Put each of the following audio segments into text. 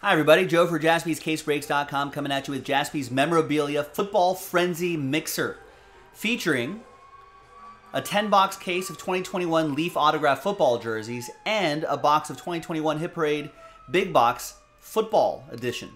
Hi, everybody. Joe for jaspyscasebreaks.com coming at you with Jaspy's Memorabilia Football Frenzy Mixer featuring a 10 box case of 2021 Leaf Autograph football jerseys and a box of 2021 Hit Parade Big Box Football Edition.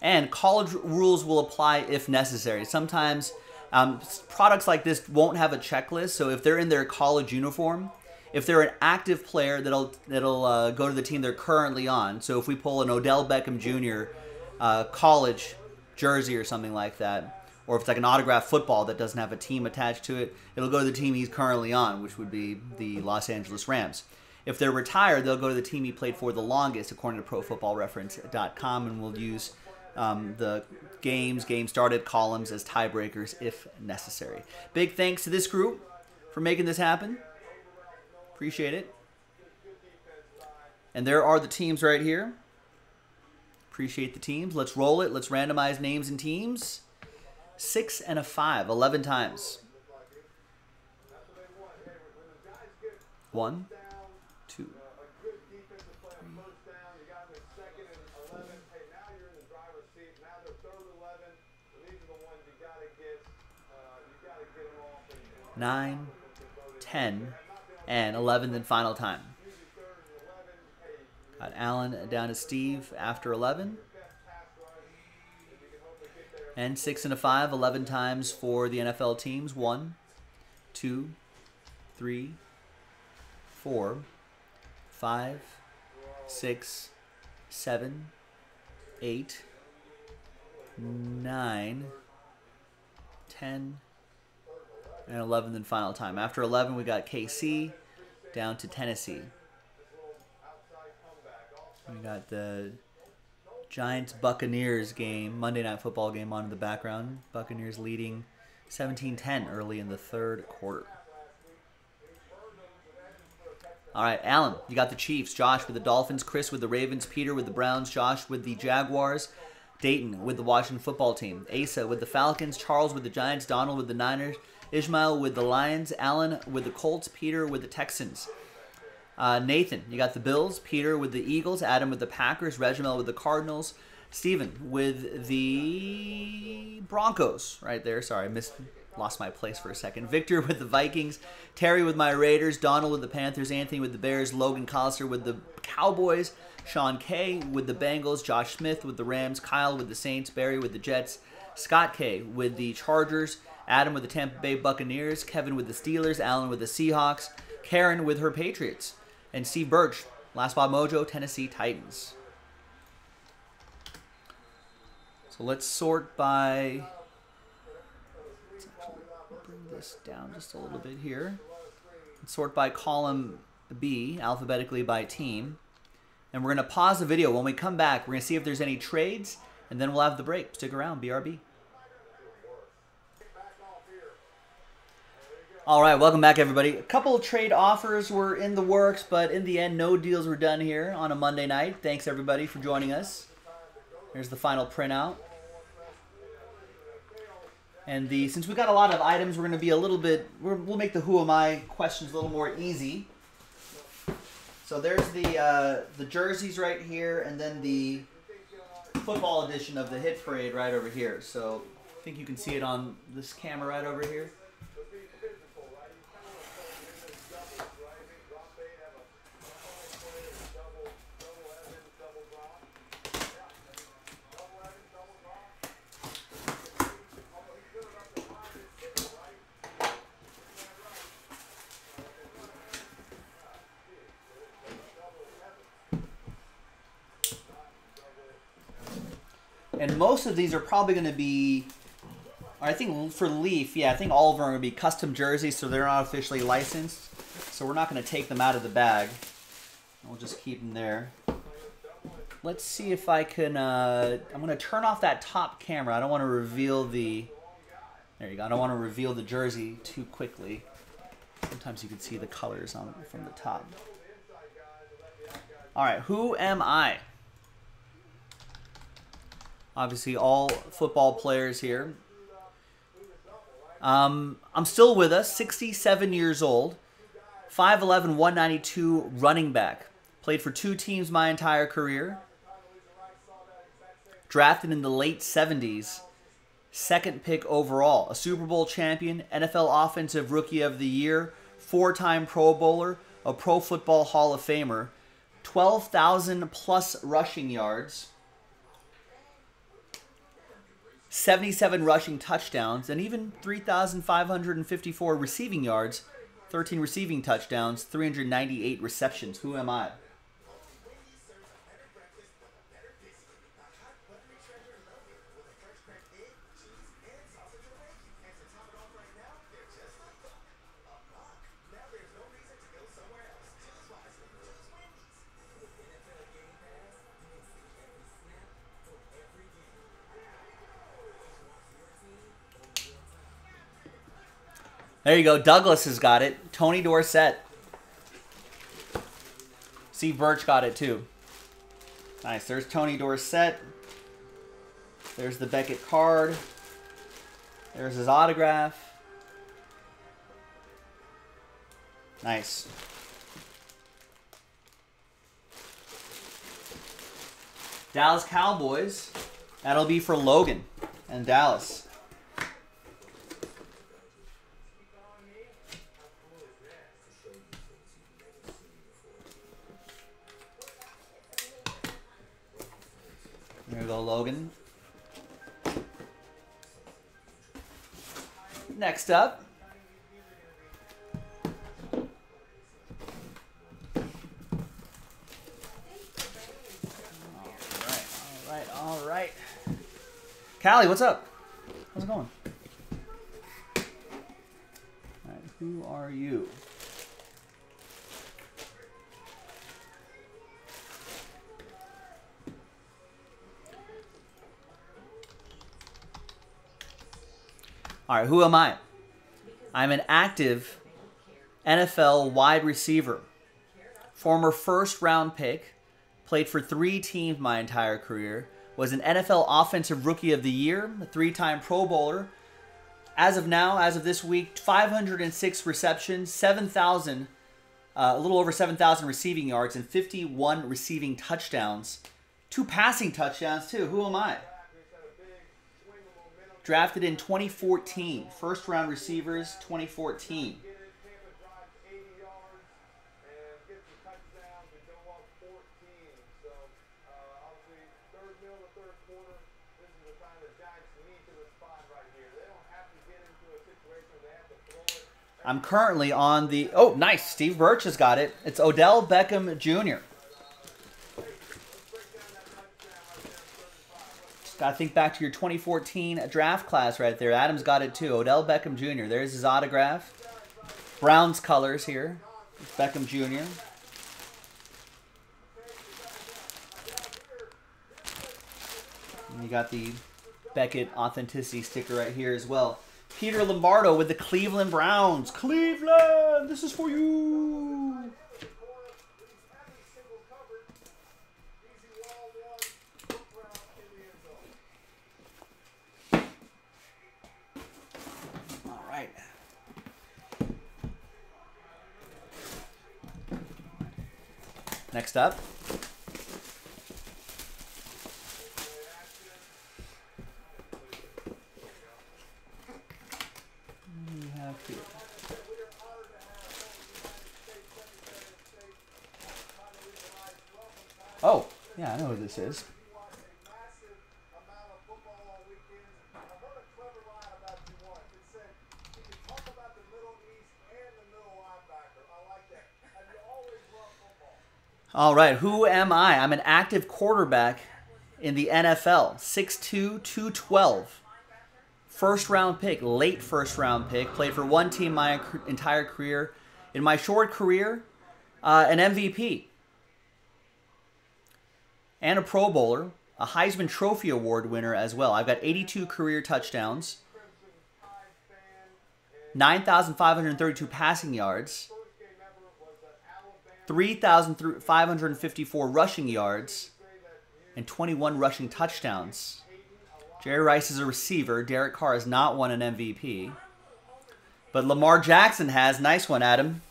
And college rules will apply if necessary. Sometimes um, products like this won't have a checklist, so if they're in their college uniform, if they're an active player that'll that'll uh, go to the team they're currently on. So if we pull an Odell Beckham Jr. Uh, college jersey or something like that, or if it's like an autographed football that doesn't have a team attached to it, it'll go to the team he's currently on, which would be the Los Angeles Rams. If they're retired, they'll go to the team he played for the longest, according to ProFootballReference.com, and we'll use um, the games, game started columns as tiebreakers if necessary. Big thanks to this group for making this happen. Appreciate it. And there are the teams right here. Appreciate the teams. Let's roll it. Let's randomize names and teams. Six and a five. Eleven times. One, two, nine, ten, and 11th and final time. Got Allen down to Steve after 11. And 6 and a 5, 11 times for the NFL teams. 1, 2, 3, 4, 5, 6, 7, 8, 9, 10, and 11th and final time. After 11, we got KC down to Tennessee. We got the Giants Buccaneers game, Monday Night Football game on in the background. Buccaneers leading 17 10 early in the third quarter. All right, Alan, you got the Chiefs. Josh with the Dolphins. Chris with the Ravens. Peter with the Browns. Josh with the Jaguars. Dayton with the Washington football team. Asa with the Falcons. Charles with the Giants. Donald with the Niners. Ishmael with the Lions, Allen with the Colts, Peter with the Texans. Uh, Nathan, you got the Bills, Peter with the Eagles, Adam with the Packers, Regimel with the Cardinals, Stephen with the Broncos, right there. Sorry, I missed, lost my place for a second. Victor with the Vikings, Terry with my Raiders, Donald with the Panthers, Anthony with the Bears, Logan Collister with the Cowboys, Sean K with the Bengals, Josh Smith with the Rams, Kyle with the Saints, Barry with the Jets, Scott K with the Chargers, Adam with the Tampa Bay Buccaneers, Kevin with the Steelers, Alan with the Seahawks, Karen with her Patriots, and Steve Birch, Last Spot Mojo, Tennessee Titans. So let's sort by. This down just a little bit here. Sort by column B, alphabetically by team. And we're going to pause the video. When we come back, we're going to see if there's any trades, and then we'll have the break. Stick around, BRB. All right, welcome back, everybody. A couple of trade offers were in the works, but in the end, no deals were done here on a Monday night. Thanks, everybody, for joining us. Here's the final printout. And the since we got a lot of items, we're going to be a little bit. we will make the Who Am I questions a little more easy. So there's the uh, the jerseys right here, and then the football edition of the Hit Parade right over here. So I think you can see it on this camera right over here. And most of these are probably going to be, I think for Leaf, yeah, I think all of them are going to be custom jerseys, so they're not officially licensed. So we're not going to take them out of the bag. We'll just keep them there. Let's see if I can, uh, I'm going to turn off that top camera. I don't want to reveal the, there you go. I don't want to reveal the jersey too quickly. Sometimes you can see the colors on from the top. All right, who am I? Obviously, all football players here. Um, I'm still with us, 67 years old, 5'11", 192 running back. Played for two teams my entire career. Drafted in the late 70s. Second pick overall. A Super Bowl champion, NFL Offensive Rookie of the Year, four time Pro Bowler, a Pro Football Hall of Famer, 12,000 plus rushing yards, 77 rushing touchdowns, and even 3,554 receiving yards, 13 receiving touchdowns, 398 receptions. Who am I? There you go. Douglas has got it. Tony Dorsett. Steve Birch got it too. Nice. There's Tony Dorsett. There's the Beckett card. There's his autograph. Nice. Dallas Cowboys. That'll be for Logan and Dallas. Logan. Next up. All right, all right, all right. Callie, what's up? How's it going? All right, who are you? All right, who am I? I'm an active NFL wide receiver, former first round pick, played for three teams my entire career, was an NFL Offensive Rookie of the Year, a three time Pro Bowler. As of now, as of this week, 506 receptions, 7,000, uh, a little over 7,000 receiving yards, and 51 receiving touchdowns. Two passing touchdowns, too. Who am I? Drafted in 2014. First round receivers, 2014. I'm currently on the. Oh, nice. Steve Birch has got it. It's Odell Beckham Jr. Got to think back to your 2014 draft class right there. Adam's got it too. Odell Beckham Jr. There's his autograph. Browns colors here. Beckham Jr. And you got the Beckett authenticity sticker right here as well. Peter Lombardo with the Cleveland Browns. Cleveland, this is for you. Next up. Oh, yeah, I know who this is. All right, who am I? I'm an active quarterback in the NFL, 6'2", 212. First round pick, late first round pick. Played for one team my entire career. In my short career, uh, an MVP and a Pro Bowler, a Heisman Trophy Award winner as well. I've got 82 career touchdowns, 9,532 passing yards, 3,554 rushing yards, and 21 rushing touchdowns. Jerry Rice is a receiver. Derek Carr has not won an MVP. But Lamar Jackson has. Nice one, Adam.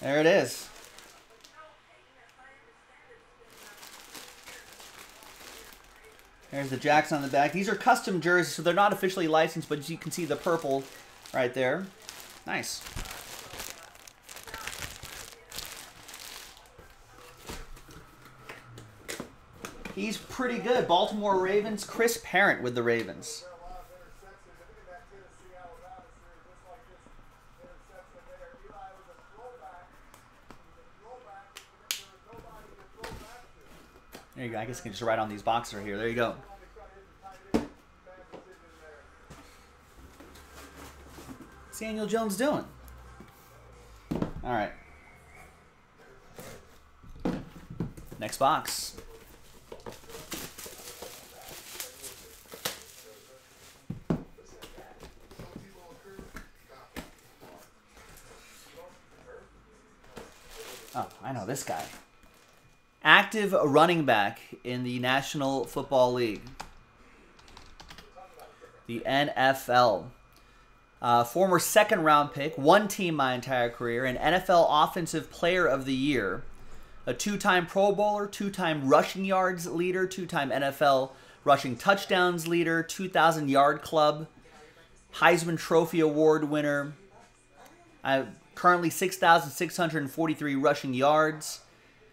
There it is. There's the Jackson the back. These are custom jerseys, so they're not officially licensed, but you can see the purple right there. Nice. He's pretty good. Baltimore Ravens, Chris Parent with the Ravens. There you go. I guess I can just write on these boxes right here. There you go. Daniel Jones doing? All right. Next box. Oh, I know this guy. Active running back in the National Football League. The NFL. Uh, former second round pick, one team my entire career, an NFL Offensive Player of the Year, a two time Pro Bowler, two time rushing yards leader, two time NFL rushing touchdowns leader, 2,000 yard club, Heisman Trophy Award winner. I currently 6,643 rushing yards,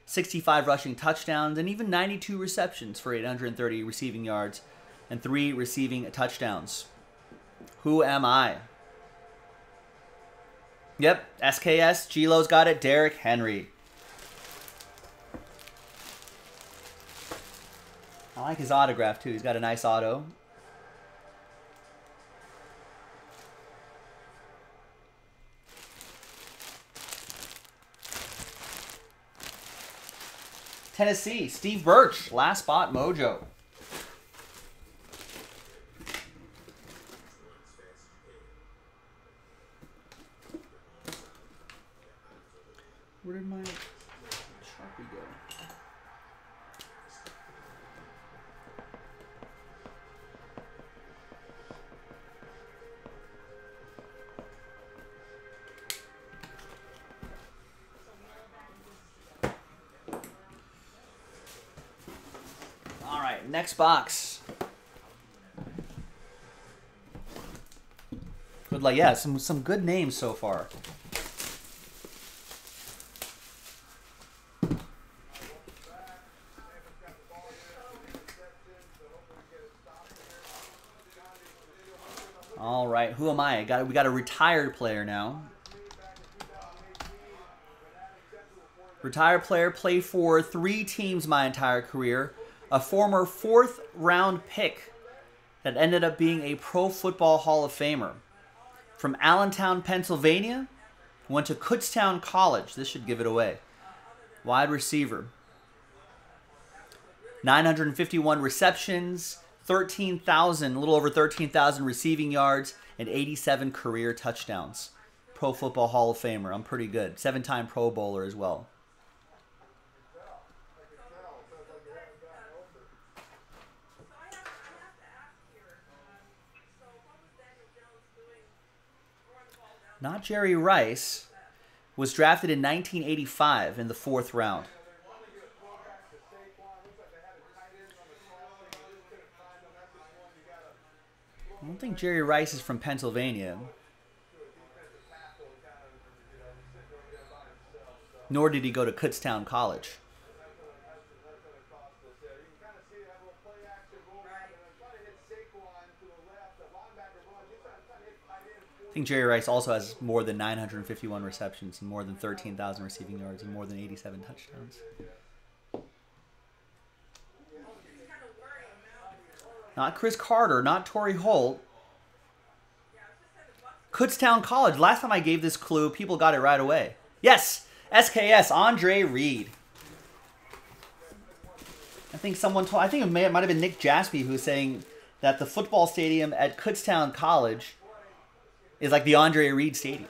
65 rushing touchdowns, and even 92 receptions for 830 receiving yards and three receiving touchdowns. Who am I? Yep, SKS, Gilo's got it, Derrick Henry. I like his autograph too. He's got a nice auto. Tennessee, Steve Birch, last spot mojo. Where did my Sharpie go? Next box. Good luck. Yeah, some some good names so far. All right, who am I? Got we got a retired player now. Retired player, played for three teams my entire career. A former fourth round pick that ended up being a Pro Football Hall of Famer. From Allentown, Pennsylvania, went to Kutztown College. This should give it away. Wide receiver. 951 receptions, 13,000, a little over 13,000 receiving yards, and 87 career touchdowns. Pro Football Hall of Famer. I'm pretty good. Seven time Pro Bowler as well. Not Jerry Rice. Was drafted in 1985 in the fourth round. I don't think Jerry Rice is from Pennsylvania. Nor did he go to Kutztown College. Think Jerry Rice also has more than 951 receptions and more than 13,000 receiving yards and more than 87 touchdowns. Not Cris Carter, not Torry Holt. Kutztown College. Last time I gave this clue, people got it right away. Yes, SKS, Andre Reed. I think someone told, I think it, may, it might have been Nick Jaspy who was saying that the football stadium at Kutztown College is like the Andre Reed Stadium.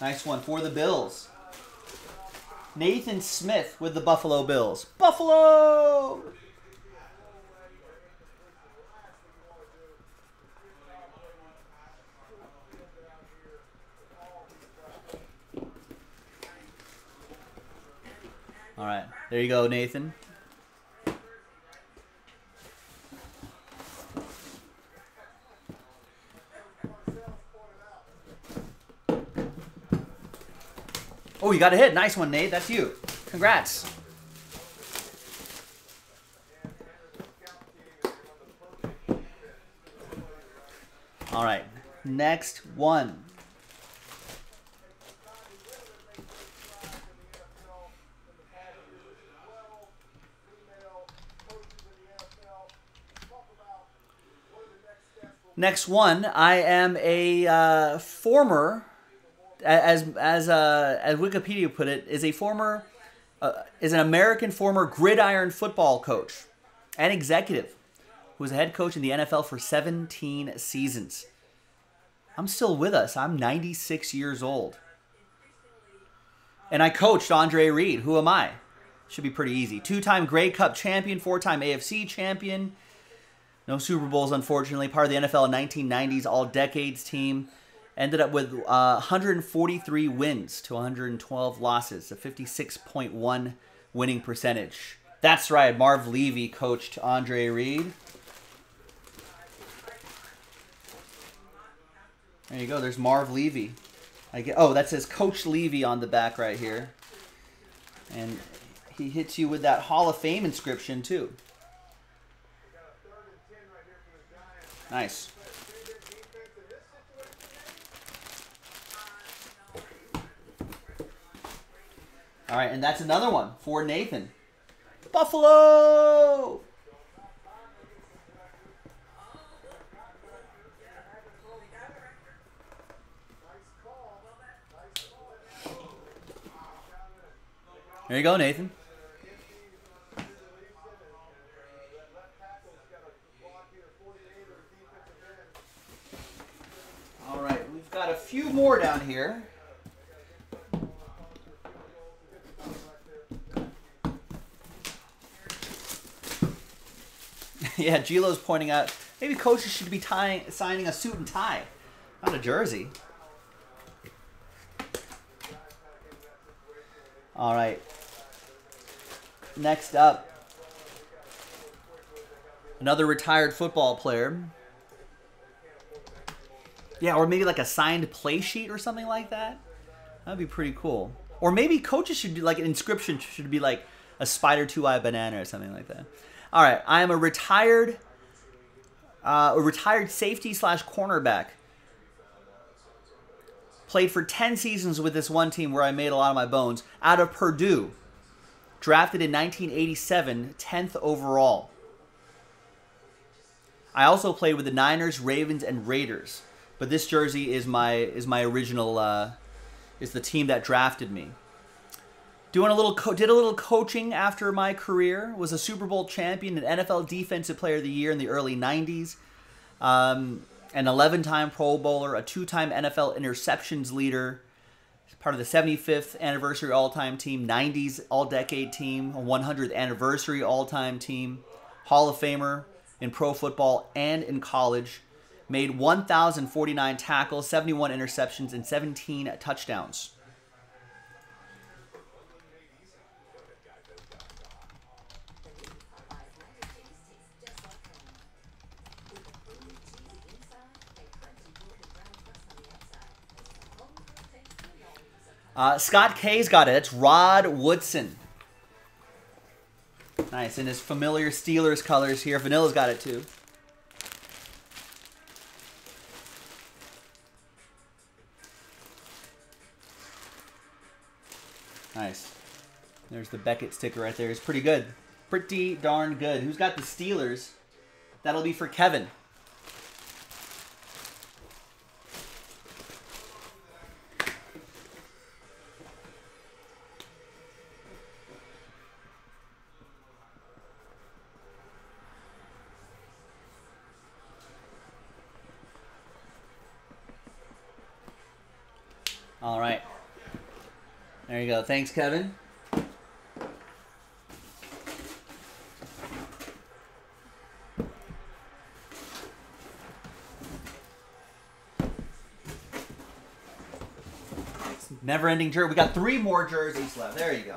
Nice one for the Bills. Nathan Smith with the Buffalo Bills. Buffalo! All right. There you go, Nathan. You got a hit. Nice one, Nate. That's you. Congrats. All right. Next one. Next one, I am a uh, former, as as uh, as Wikipedia put it, is a former, uh, is an American former gridiron football coach and executive who was a head coach in the NFL for 17 seasons. I'm still with us. I'm 96 years old. And I coached Andre Reed. Who am I? Should be pretty easy. Two time Grey Cup champion, four time AFC champion. No Super Bowls, unfortunately. Part of the NFL 1990s All Decades team. Ended up with uh, 143 wins to 112 losses, a 56.1 winning percentage. That's right. Marv Levy coached Andre Reed. There you go. There's Marv Levy. I get. Oh, that says Coach Levy on the back right here, and he hits you with that Hall of Fame inscription too. Nice. All right, and that's another one for Nathan. Buffalo! There you go, Nathan. All right, we've got a few more down here. yeah, Gilo's pointing out maybe coaches should be tying, signing a suit and tie, not a jersey. All right. Next up, another retired football player. Yeah, or maybe like a signed play sheet or something like that. That'd be pretty cool. Or maybe coaches should do like an inscription should be like a spider two eye banana or something like that. All right, I am a retired, uh, a retired safety slash cornerback. Played for 10 seasons with this one team where I made a lot of my bones. Out of Purdue. Drafted in 1987, 10th overall. I also played with the Niners, Ravens, and Raiders. But this jersey is my is my original uh, is the team that drafted me. Doing a little co- did a little coaching after my career. Was a Super Bowl champion, an NFL Defensive Player of the Year in the early '90s. Um, an 11 time Pro Bowler, a two time NFL interceptions leader, part of the 75th anniversary all time team, 90s all decade team, a 100th anniversary all time team, Hall of Famer in pro football and in college. Made 1,049 tackles, 71 interceptions, and 17 touchdowns. Uh, Scott K's got it. It's Rod Woodson. Nice. In his familiar Steelers colors here. Vanilla's got it too. Nice. There's the Beckett sticker right there. It's pretty good. Pretty darn good. Who's got the Steelers? That'll be for Kevin. All right. There. Thanks, Kevin. Never ending jersey. We got three more jerseys left. There you go.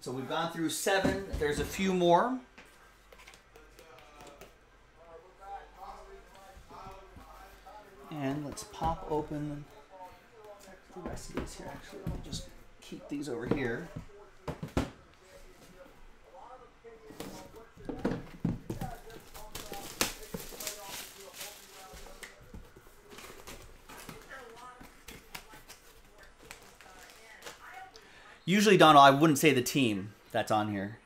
So we've gone through seven. There's a few more. And let's pop open of these here. Actually, let me just keep these over here. Usually, Donald, I wouldn't say the team that's on here.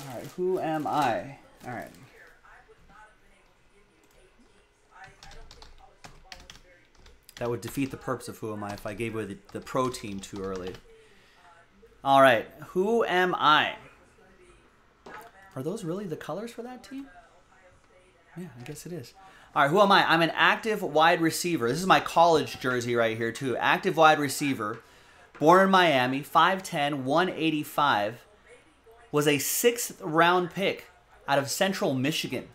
All right, who am I? All right. That would defeat the purpose of who am I if I gave away the, the pro team too early. All right, who am I? Are those really the colors for that team? Yeah, I guess it is. All right, who am I? I'm an active wide receiver. This is my college jersey right here, too. Active wide receiver. Born in Miami, 5'10, 185. Was a sixth round pick out of Central Michigan.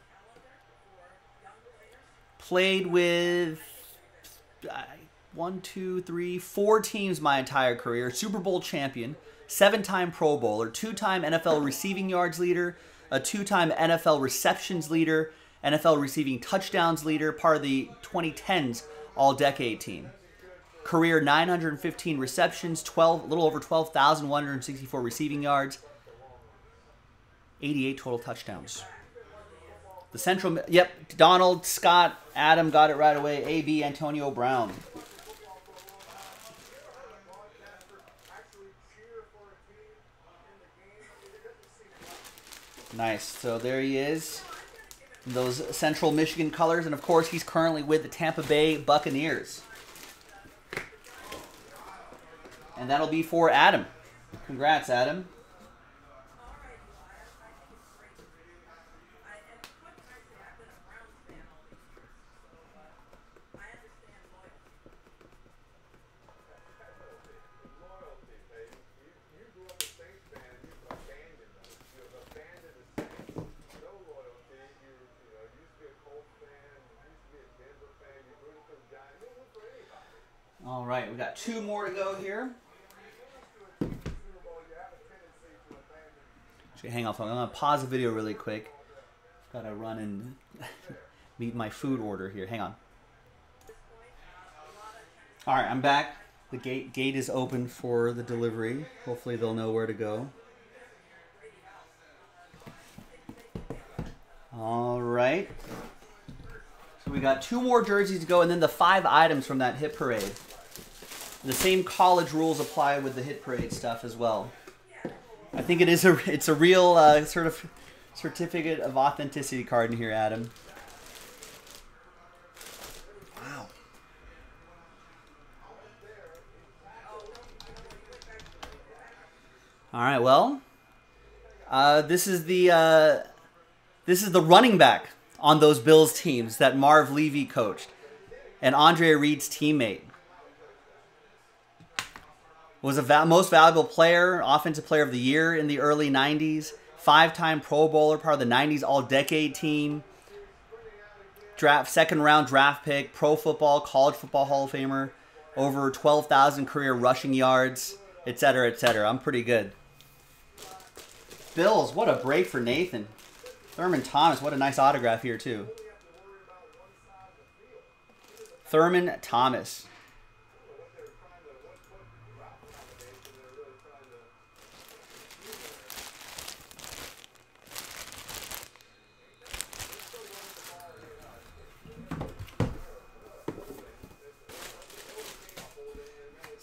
Played with Uh, one, two, three, four teams my entire career. Super Bowl champion, seven time Pro Bowler, two time NFL receiving yards leader, a two time NFL receptions leader, NFL receiving touchdowns leader, part of the 2010s All Decade team. Career 915 receptions, 12, a little over 12,164 receiving yards, 88 total touchdowns. The central, yep, Donald, Scott, Adam got it right away. AB, Antonio Brown. Nice. So there he is. Those Central Michigan colors. And of course, he's currently with the Tampa Bay Buccaneers. And that'll be for Adam. Congrats, Adam. All right, we got two more to go here. Actually, hang off. I'm gonna pause the video really quick. Gotta run and meet my food order here. Hang on. All right, I'm back. The gate gate is open for the delivery. Hopefully, they'll know where to go. All right. So we got two more jerseys to go, and then the five items from that hit parade. The same college rules apply with the hit parade stuff as well. I think it is a it's a real uh, sort of certificate of authenticity card in here, Adam. Wow. All right. Well, uh, this is the uh, this is the running back on those Bills teams that Marv Levy coached, and Andre Reed's teammate was a most valuable player, offensive player of the year in the early 90s, five-time Pro Bowler, part of the 90s All-Decade team, draft second round draft pick, pro football, college football Hall of Famer, over 12,000 career rushing yards, etc., etc. I'm pretty good. Bills, what a break for Nathan. Thurman Thomas, what a nice autograph here too. Thurman Thomas.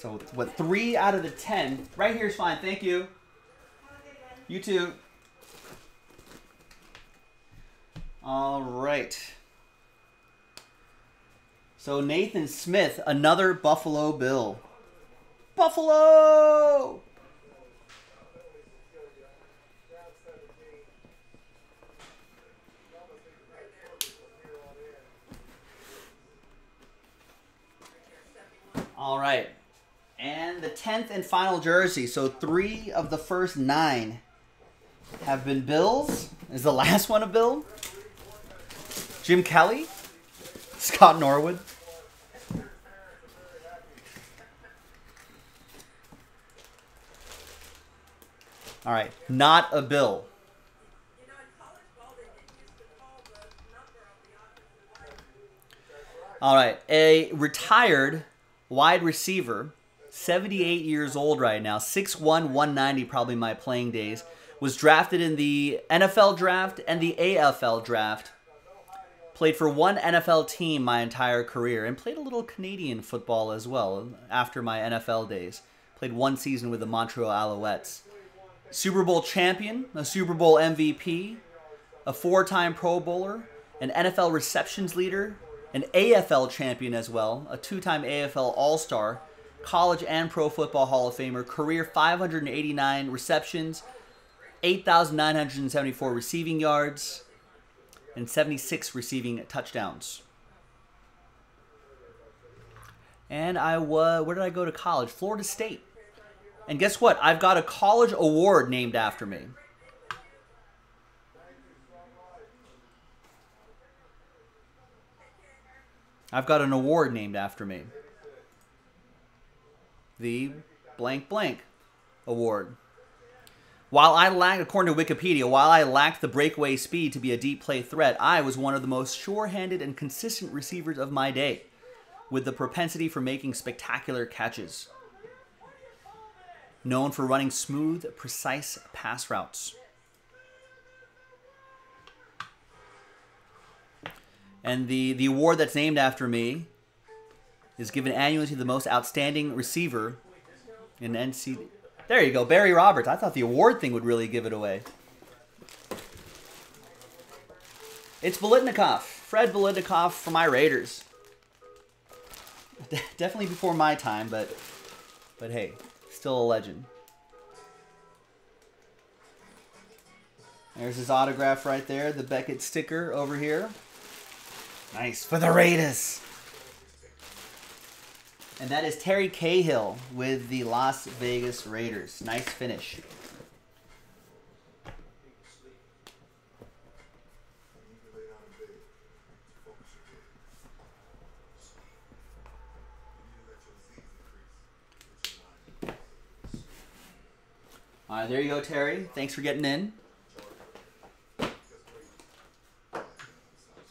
So what three out of the ten? Right here is fine. Thank you. You too. All right. So Nathan Smith, another Buffalo Bill. Buffalo! All right. And the 10th and final jersey. So three of the first nine have been Bills. Is the last one a Bill? Jim Kelly? Scott Norwood? All right, not a bill. All right, a retired wide receiver, 78 years old right now, 6'1", 190 probably my playing days, was drafted in the NFL draft and the AFL draft. Played for one NFL team my entire career and played a little Canadian football as well after my NFL days. Played one season with the Montreal Alouettes. Super Bowl champion, a Super Bowl MVP, a four time Pro Bowler, an NFL receptions leader, an AFL champion as well, a two time AFL All Star, college and pro football Hall of Famer, career 589 receptions, 8,974 receiving yards, and 76 receiving touchdowns. And I was, where did I go to college? Florida State. And guess what? I've got a college award named after me. I've got an award named after me. The blank blank award. While I lacked, according to Wikipedia, while I lacked the breakaway speed to be a deep play threat, I was one of the most sure-handed and consistent receivers of my day, with the propensity for making spectacular catches. Known for running smooth, precise pass routes. And the, the award that's named after me is given annually to the most outstanding receiver in NC. There you go, Barry Roberts. I thought the award thing would really give it away. It's Biletnikoff, Fred Biletnikoff from my Raiders. Definitely before my time, but but hey, still a legend. There's his autograph right there, the Beckett sticker over here. Nice for the Raiders. And that is Terry Cahill with the Las Vegas Raiders. Nice finish. All right, there you go, Terry. Thanks for getting in.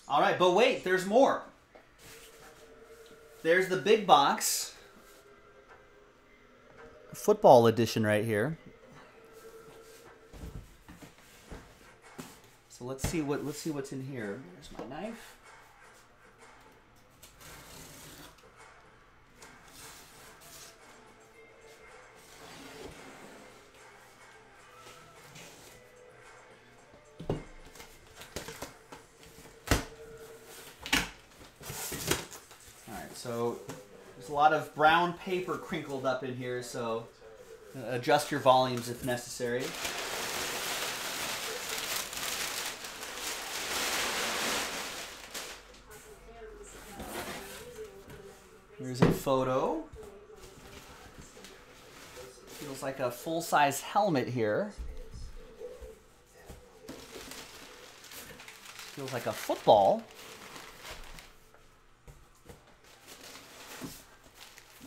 All right, but wait, there's more. There's the big box football edition right here. So let's see what let's see what's in here. There's my knife. Paper crinkled up in here, so adjust your volumes if necessary. Here's a photo. Feels like a full-size helmet here. Feels like a football.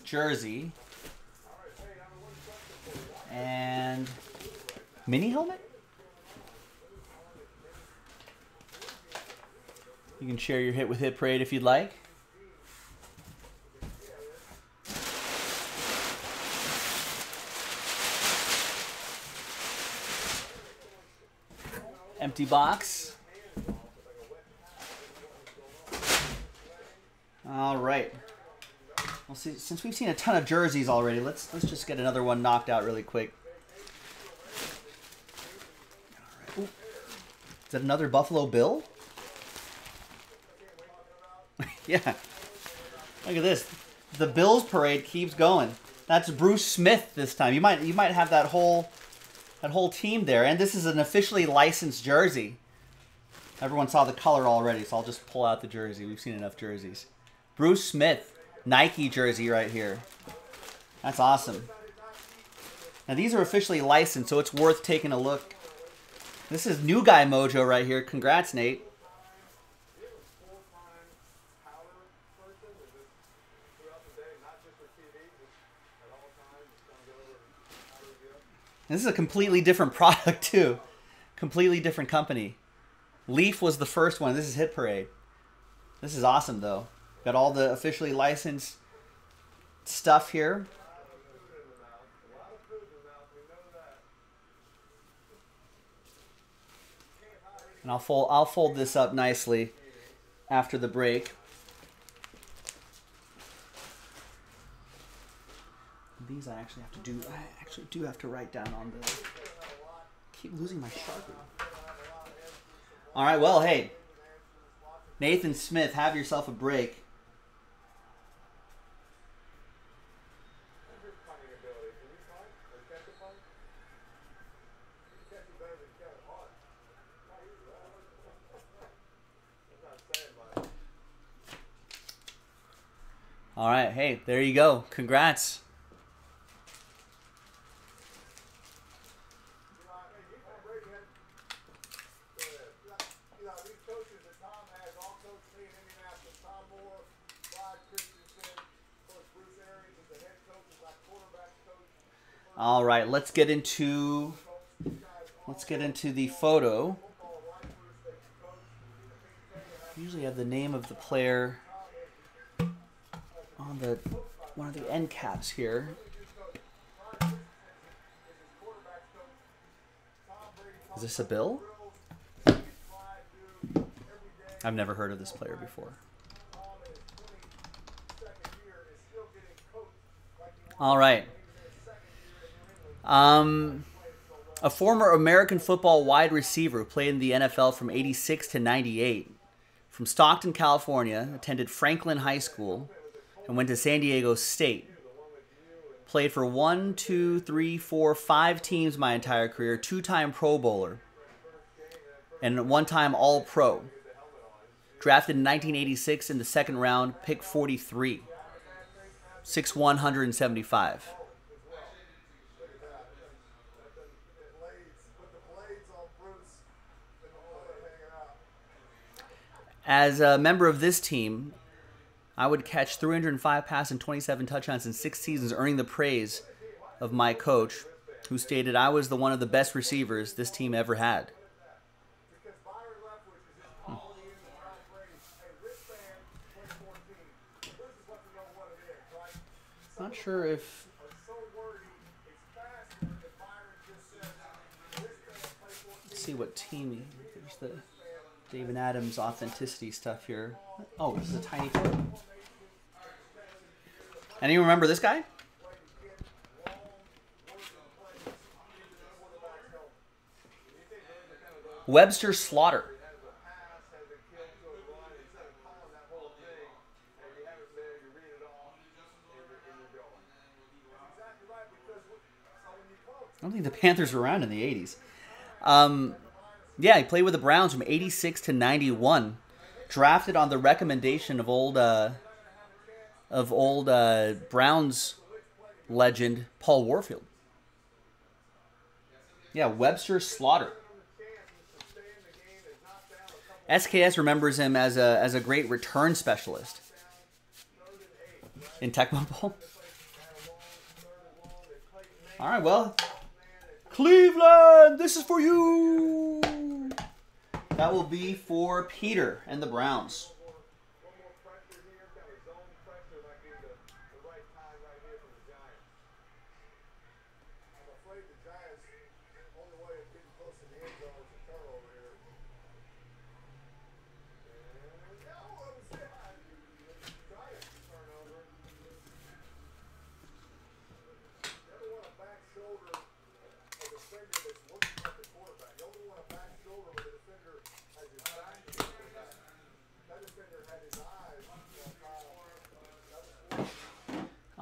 Jersey. And mini helmet? You can share your hit with Hit Parade if you'd like. Empty box. All right. See, since we've seen a ton of jerseys already, let's let's just get another one knocked out really quick. Is that another Buffalo Bill? yeah. Look at this. The Bills parade keeps going. That's Bruce Smith this time. You might you might have that whole that whole team there. And this is an officially licensed jersey. Everyone saw the color already, so I'll just pull out the jersey. We've seen enough jerseys. Bruce Smith. Nike jersey right here. That's awesome. Now these are officially licensed, so it's worth taking a look. This is new guy mojo right here. Congrats, Nate. This is a completely different product too. Completely different company. Leaf was the first one. This is Hit Parade. This is awesome though. Got all the officially licensed stuff here. And I'll fold I'll fold this up nicely after the break. These I actually have to do I actually do have to write down on the keep losing my sharpie. All right, well, hey. Nathan Smith, have yourself a break. All right, hey, there you go. Congrats. All right, let's get into let's get into the photo. Usually have the name of the player on the one of the end caps here. Is this a bill? I've never heard of this player before. All right. Um, a former American football wide receiver who played in the NFL from 86 to 98. From Stockton, California, attended Franklin High School and went to San Diego State. Played for one, two, three, four, five teams my entire career, two time Pro Bowler, and one time All Pro. Drafted in 1986 in the second round, pick 43. 6'1, 175. As a member of this team, I would catch 305 passes and 27 touchdowns in six seasons, earning the praise of my coach, who stated I was the one of the best receivers this team ever had. Hmm. Not sure if. Let's see what team. There's the. David Adams authenticity stuff here. Oh, this is a tiny photo. Anyone remember this guy? Webster Slaughter. I don't think the Panthers were around in the 80s. Um, yeah, he played with the Browns from 86 to 91. Drafted on the recommendation of old uh, of old uh, Browns legend Paul Warfield. Yeah, Webster Slaughter. SKS remembers him as a as a great return specialist in Tecmo Bowl. All right, well, Cleveland, this is for you. That will be for Peter and the Browns.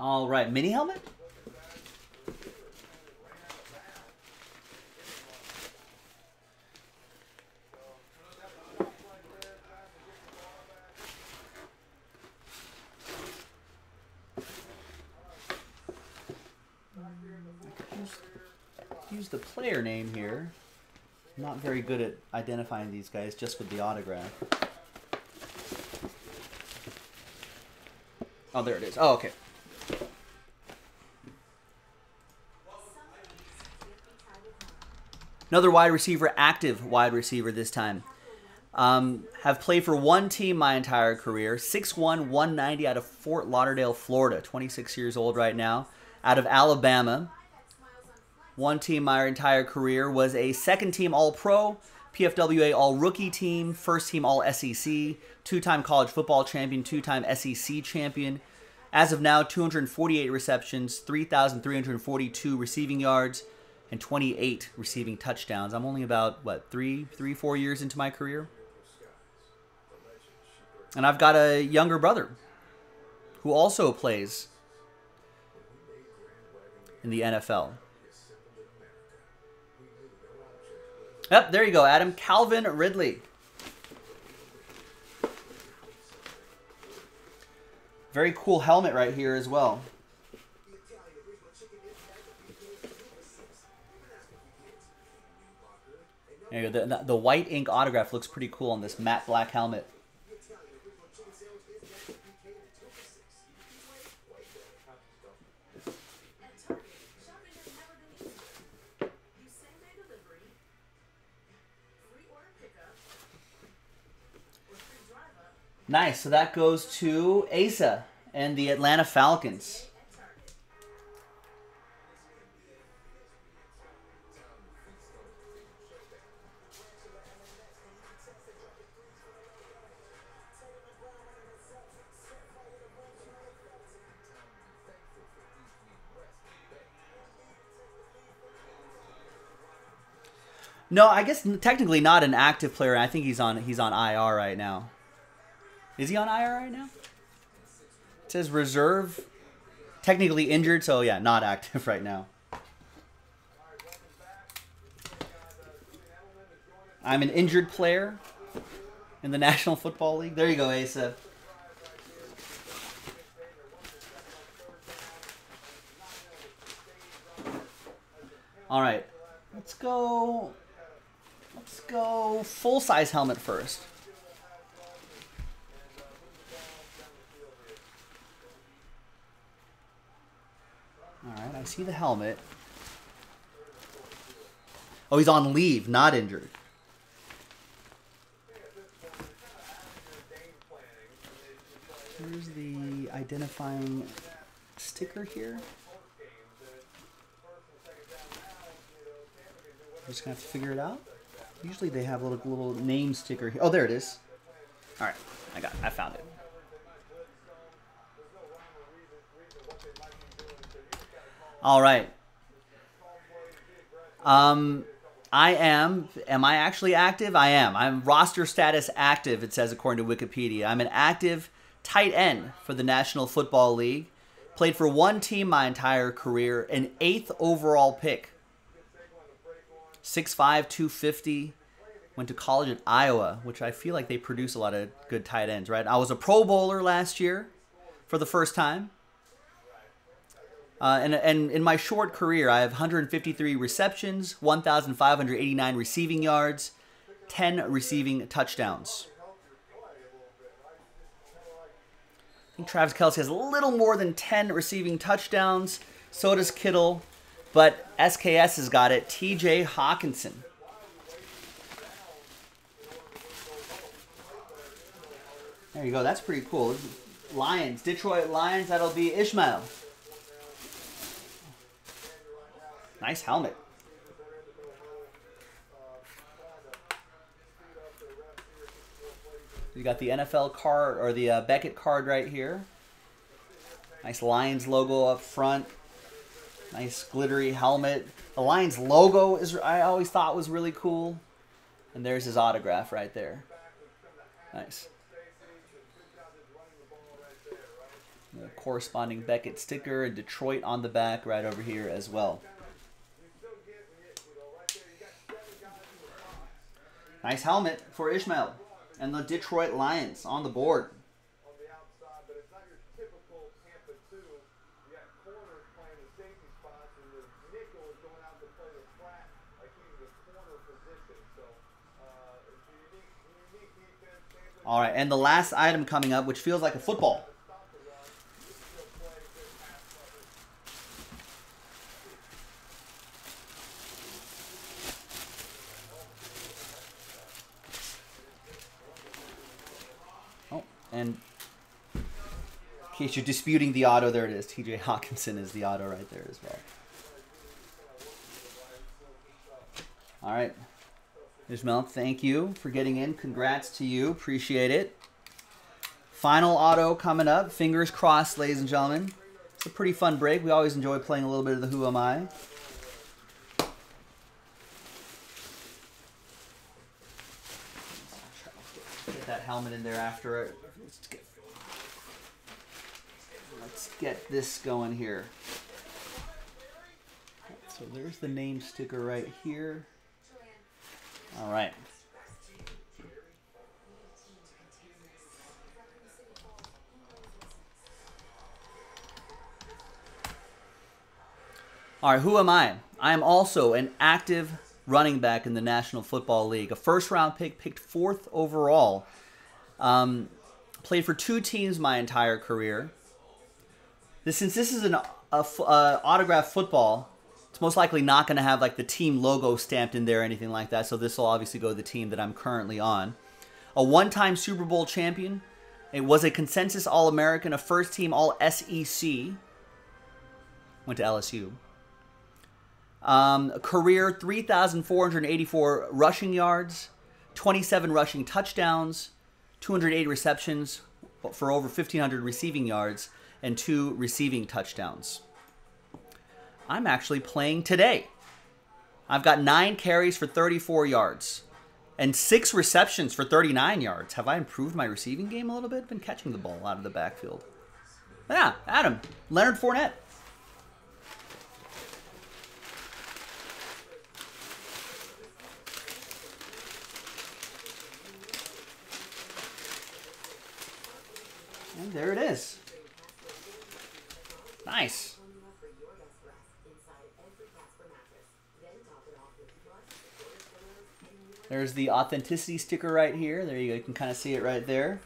All right, mini helmet? use the player name here. I'm not very good at identifying these guys just with the autograph. Oh, there it is. Oh, okay. Another wide receiver, active wide receiver this time. Um, have played for one team my entire career. 6'1", 190 out of Fort Lauderdale, Florida. 26 years old right now. Out of Alabama. One team my entire career was a second team All Pro, PFWA All Rookie team, first team All SEC, two time college football champion, two time SEC champion. As of now, 248 receptions, 3,342 receiving yards, and 28 receiving touchdowns. I'm only about, what, three, three, four years into my career? And I've got a younger brother who also plays in the NFL. Yep, there you go, Adam. Calvin Ridley. Very cool helmet right here as well. There you go. The, the white ink autograph looks pretty cool on this matte black helmet. Nice. So that goes to Asa and the Atlanta Falcons. No, I guess technically not an active player. I think he's on he's on IR right now. Is he on IR right now? It says reserve. Technically injured, so yeah, not active right now. I'm an injured player in the National Football League. There you go, Asa. All right, let's go. Go full size helmet first. Alright, I see the helmet. Oh, he's on leave, not injured. Here's the identifying sticker here. Just gonna have to figure it out. Usually they have a little little name sticker here. Oh, there it is. All right, I got. I found it. All right. Um, I am. Am I actually active? I am. I'm roster status active. It says according to Wikipedia. I'm an active tight end for the National Football League. Played for one team my entire career. An eighth overall pick. 6'5", 250. Went to college at Iowa, which I feel like they produce a lot of good tight ends, right? I was a Pro Bowler last year for the first time. Uh, and, and in my short career, I have 153 receptions, 1,589 receiving yards, 10 receiving touchdowns. I think Travis Kelce has a little more than 10 receiving touchdowns. So does Kittle. But SKS has got it. TJ Hockenson. There you go. That's pretty cool. Lions. Detroit Lions. That'll be Ishmael. Nice helmet. You got the NFL card or the uh, Beckett card right here. Nice Lions logo up front. Nice glittery helmet. The Lions logo is I always thought was really cool. And there's his autograph right there. Nice. The corresponding Beckett sticker and Detroit on the back right over here as well. Nice helmet for Ishmael and the Detroit Lions on the board. All right, and the last item coming up, which feels like a football. Oh, and in case you're disputing the auto, there it is. TJ Hockenson is the auto right there as well. All right. Ismail, thank you for getting in. Congrats to you. Appreciate it. Final auto coming up. Fingers crossed, ladies and gentlemen. It's a pretty fun break. We always enjoy playing a little bit of the Who Am I. Get that helmet in there after it. Let's get this going here. So there's the name sticker right here. All right. All right, who am I? I am also an active running back in the National Football League. A first round pick, picked fourth overall. Um, played for two teams my entire career. This, since this is an a, uh, autograph football, it's most likely not going to have like the team logo stamped in there or anything like that. So this will obviously go to the team that I'm currently on. A one-time Super Bowl champion. It was a consensus All-American, a first-team All-SEC. Went to LSU. Um, career 3,484 rushing yards, 27 rushing touchdowns, 208 receptions for over 1,500 receiving yards, and two receiving touchdowns. I'm actually playing today. I've got nine carries for 34 yards and six receptions for 39 yards. Have I improved my receiving game a little bit? Been catching the ball out of the backfield. Yeah, Adam, Leonard Fournette. And there it is. Nice. There's the authenticity sticker right here. There you go. You can kind of see it right there.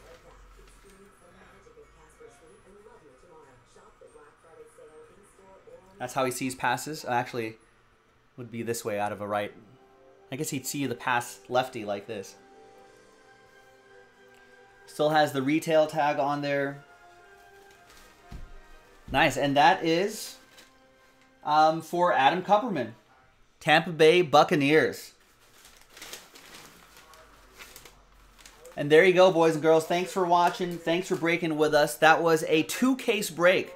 That's how he sees passes. Actually, would be this way out of a right. I guess he'd see the pass lefty like this. Still has the retail tag on there. Nice. And that is um, for Adam Kupperman. Tampa Bay Buccaneers. And there you go, boys and girls. Thanks for watching. Thanks for breaking with us. That was a two-case break.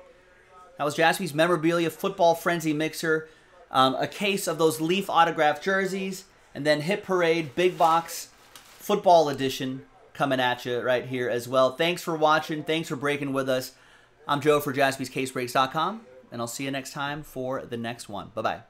That was Jaspy's Memorabilia Football Frenzy Mixer. Um, a case of those Leaf autograph jerseys. And then Hit Parade Big Box Football Edition coming at you right here as well. Thanks for watching. Thanks for breaking with us. I'm Joe for jaspyscasebreaks.com. And I'll see you next time for the next one. Bye-bye.